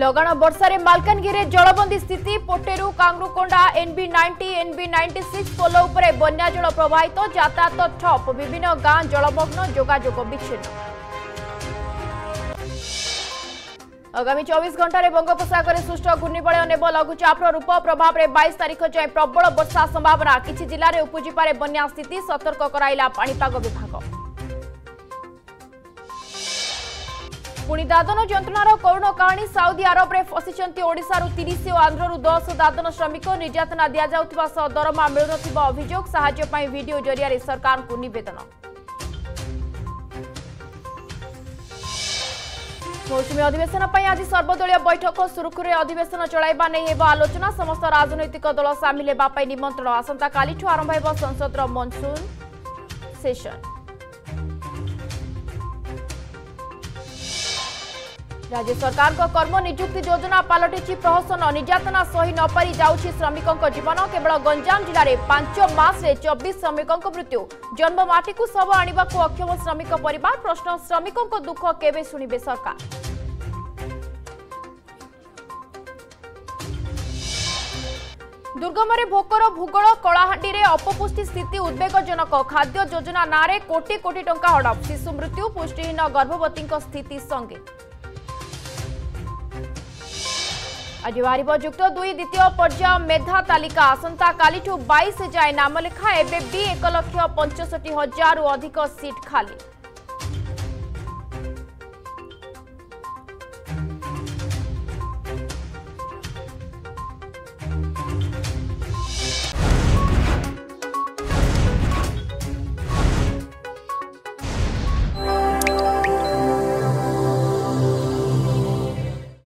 ଲଗାଣ ବର୍ଷାରେ ମାଲକାନଗିରି ଜଳବନ୍ଦୀ ସ୍ଥିତି Poteru Kangukonda NB ninety NB ninety six pole ଉପରେ ବନ୍ୟା ଜଳ ପ୍ରବାହିତ ଯାତାୟାତ ଠପ୍ ବିଭିନ୍ନ ଗାଁ ଜଳମଗ୍ନ ଯୋଗାଯୋଗ ବିଚ୍ଛିନ୍ନ ଆଗାମୀ ଚବିଶ ଘଣ୍ଟାରେ ବଙ୍ଗୋପସାଗରରେ ସୃଷ୍ଟ ଘୂର୍ଣ୍ଣିବଳୟ ନେବ ଲଘୁଚାପର ରୂପ ପ୍ରଭାବରେ ବାଇଶ ତାରିଖ ଯାଏଁ ପ୍ରବଳ ବର୍ଷା ସମ୍ଭାବନା କିଛି ଜିଲ୍ଲାରେ ଉପୁଜିପାରେ ବନ୍ୟା ସ୍ଥିତି ସତର୍କ କରାଇଲା ପାଣିପାଗ ବିଭାଗ पूि दादन करुण कहानी साउदी आरबले फिशुति आन्ध्रु दस दादन श्रमिक निर्यातना दि दरमा मुन अभियोग साहज पनि भिड जेदन मौसुमी अधिवेशनै आज सर्वदलीय बैठक सुखु अधिवेशन चलैवा आलोचना समस्त राजनैतिक दल सामै निमन्त्रण आसिठु आरम्भ संसद मनसुन सेशन রাজ্য সরকার কর্মনিযুক্তি যোজনা পালটিছি প্রহসন নির্যাতনা সহি নপারি যাচ্ছি শ্রমিক জীবন কেবল গঞ্জাম জেলার পাঁচ মাসে চব্বিশ শ্রমিক মৃত্যু জন্মমাটি শব আনবা অক্ষম শ্রমিক পরিবার প্রশ্ন শ্রমিক দুঃখ কেবে শুণবে সরকার ଦୁର୍ଗମରେ ଭୋକର ଭୂଗୋଳ କଳାହାଣ୍ଡିରେ ଅପପୁଷ୍ଟି ସ୍ଥିତି ଉଦ୍ବେଗଜନକ ଖାଦ୍ୟ ଯୋଜନା ନାଁରେ କୋଟି କୋଟି ଟଙ୍କା ହଡ଼ପ ଶିଶୁ ମୃତ୍ୟୁ ପୁଷ୍ଟିହୀନ ଗର୍ଭବତୀଙ୍କ ସ୍ଥିତି ସଙ୍ଗେ আজ বাহার যুক্ত দুই দ্বিতীয় পর্যায় মেধা তালিকা আসন্তকালিঠু বাইশ যায় নাম লেখা এবে বি এক লক্ষ পঞ্চষঠি হাজার অধিক সিট খালি